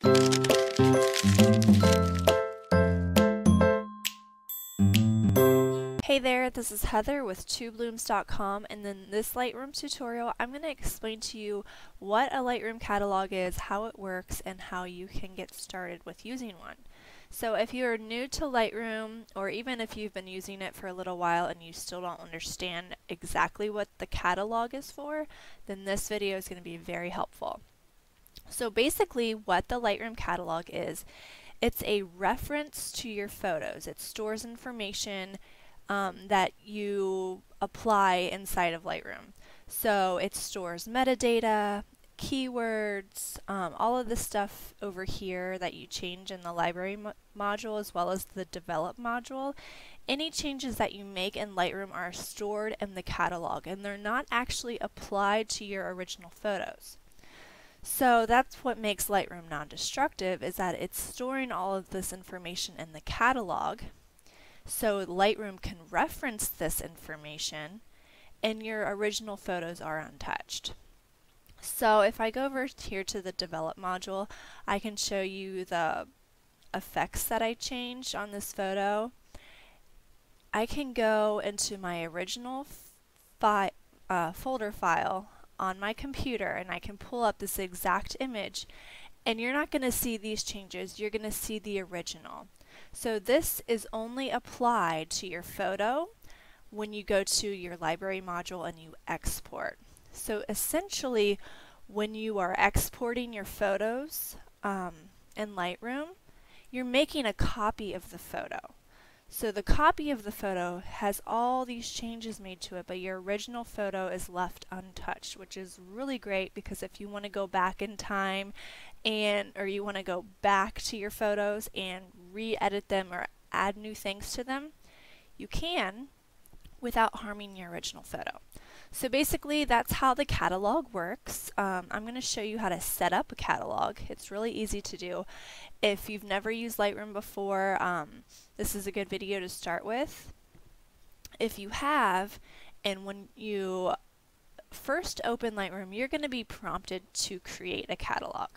Hey there, this is Heather with TwoBlooms.com and in this Lightroom tutorial I'm going to explain to you what a Lightroom catalog is, how it works, and how you can get started with using one. So if you're new to Lightroom or even if you've been using it for a little while and you still don't understand exactly what the catalog is for, then this video is going to be very helpful. So basically what the Lightroom catalog is, it's a reference to your photos. It stores information um, that you apply inside of Lightroom. So it stores metadata, keywords, um, all of the stuff over here that you change in the library mo module as well as the develop module. Any changes that you make in Lightroom are stored in the catalog and they're not actually applied to your original photos. So that's what makes Lightroom non-destructive is that it's storing all of this information in the catalog. So Lightroom can reference this information and your original photos are untouched. So if I go over here to the develop module, I can show you the effects that I changed on this photo. I can go into my original fi uh, folder file on my computer and I can pull up this exact image and you're not going to see these changes, you're going to see the original. So this is only applied to your photo when you go to your library module and you export. So essentially when you are exporting your photos um, in Lightroom, you're making a copy of the photo. So the copy of the photo has all these changes made to it, but your original photo is left untouched, which is really great because if you want to go back in time and or you want to go back to your photos and re-edit them or add new things to them, you can without harming your original photo. So basically that's how the catalog works. Um, I'm going to show you how to set up a catalog. It's really easy to do. If you've never used Lightroom before, um, this is a good video to start with. If you have, and when you first open Lightroom, you're going to be prompted to create a catalog.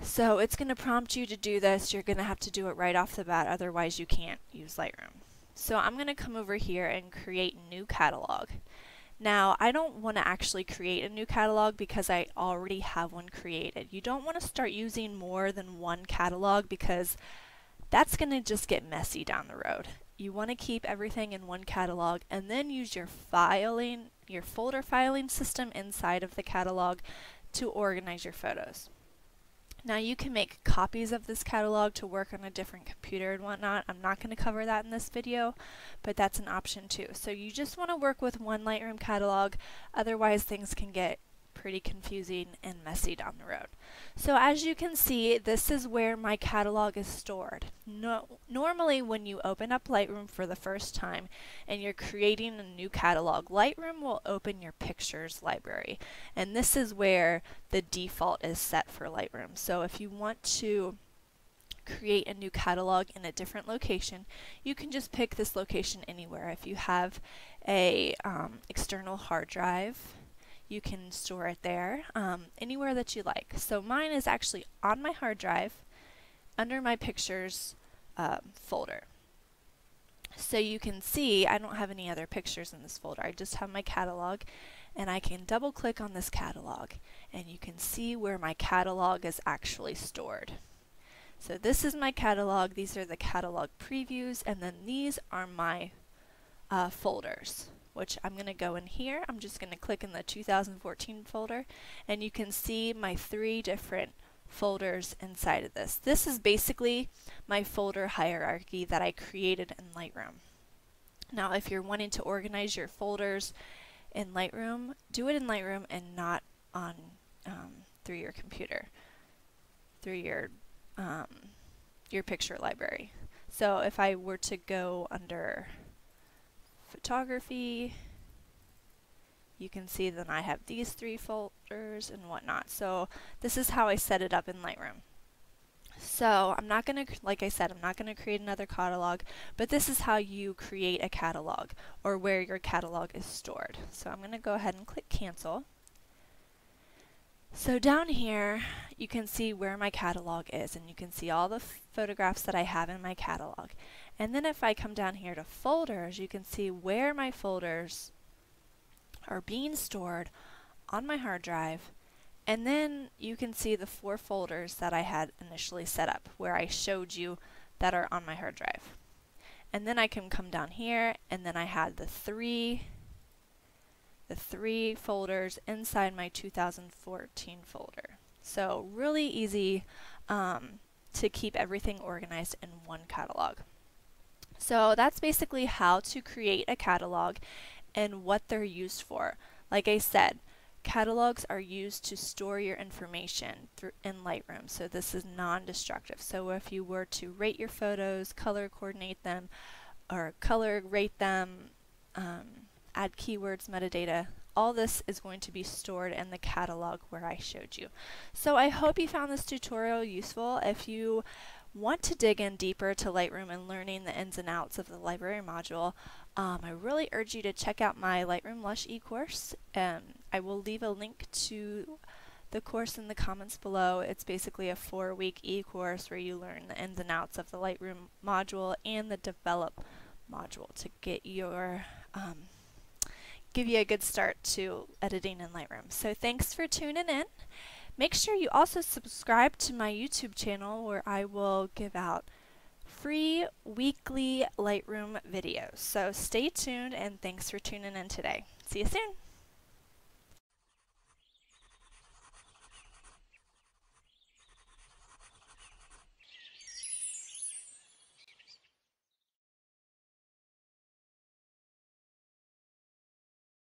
So it's going to prompt you to do this. You're going to have to do it right off the bat, otherwise you can't use Lightroom. So I'm going to come over here and create a new catalog. Now, I don't want to actually create a new catalog because I already have one created. You don't want to start using more than one catalog because that's going to just get messy down the road. You want to keep everything in one catalog and then use your filing, your folder filing system inside of the catalog to organize your photos. Now you can make copies of this catalog to work on a different computer and whatnot. I'm not going to cover that in this video, but that's an option too. So you just want to work with one Lightroom catalog, otherwise things can get pretty confusing and messy down the road. So as you can see, this is where my catalog is stored. No, normally when you open up Lightroom for the first time and you're creating a new catalog, Lightroom will open your pictures library. And this is where the default is set for Lightroom. So if you want to create a new catalog in a different location, you can just pick this location anywhere. If you have a um, external hard drive, you can store it there um, anywhere that you like. So mine is actually on my hard drive under my pictures um, folder. So you can see I don't have any other pictures in this folder. I just have my catalog and I can double click on this catalog and you can see where my catalog is actually stored. So this is my catalog, these are the catalog previews, and then these are my uh, folders which I'm going to go in here. I'm just going to click in the 2014 folder and you can see my three different folders inside of this. This is basically my folder hierarchy that I created in Lightroom. Now if you're wanting to organize your folders in Lightroom, do it in Lightroom and not on um, through your computer, through your um, your picture library. So if I were to go under photography. You can see that I have these three folders and whatnot. So this is how I set it up in Lightroom. So I'm not going to, like I said, I'm not going to create another catalog, but this is how you create a catalog or where your catalog is stored. So I'm going to go ahead and click cancel. So down here, you can see where my catalog is and you can see all the photographs that I have in my catalog. And then if I come down here to folders, you can see where my folders are being stored on my hard drive. And then you can see the four folders that I had initially set up where I showed you that are on my hard drive. And then I can come down here and then I had the three the three folders inside my 2014 folder. So really easy um, to keep everything organized in one catalog. So that's basically how to create a catalog and what they're used for. Like I said, catalogs are used to store your information in Lightroom. So this is non-destructive. So if you were to rate your photos, color coordinate them, or color rate them, um, add keywords, metadata, all this is going to be stored in the catalog where I showed you. So I hope you found this tutorial useful. If you want to dig in deeper to Lightroom and learning the ins and outs of the library module, um, I really urge you to check out my Lightroom Lush e-course. Um, I will leave a link to the course in the comments below. It's basically a four-week e-course where you learn the ins and outs of the Lightroom module and the Develop module to get your um, give you a good start to editing in Lightroom. So thanks for tuning in. Make sure you also subscribe to my YouTube channel where I will give out free weekly Lightroom videos. So stay tuned and thanks for tuning in today. See you soon.